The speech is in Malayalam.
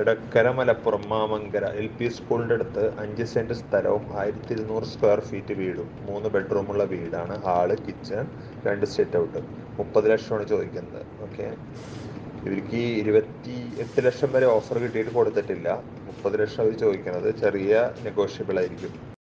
എടക്കര മലപ്പുറം മാമങ്കര എൽ പി സ്കൂളിന്റെ അടുത്ത് അഞ്ച് സെന്റ് സ്ഥലവും ആയിരത്തി ഇരുന്നൂറ് സ്ക്വയർ ഫീറ്റ് വീടും മൂന്ന് ബെഡ്റൂമുള്ള വീടാണ് ഹാൾ കിച്ചൺ രണ്ട് സ്റ്റേറ്റ് ഔട്ട്. മുപ്പത് ലക്ഷമാണ് ചോദിക്കുന്നത്. ഓക്കെ. ഇവർക്ക് ഇരുപത്തി എട്ട് ലക്ഷം വരെ ഓഫർ കിട്ടിയിട്ട് കൊടുത്തിട്ടില്ല. മുപ്പത് ലക്ഷം അവർ ചോദിക്കുന്നത് ചെറിയ നെഗോഷ്യബിൾ ആയിരിക്കും.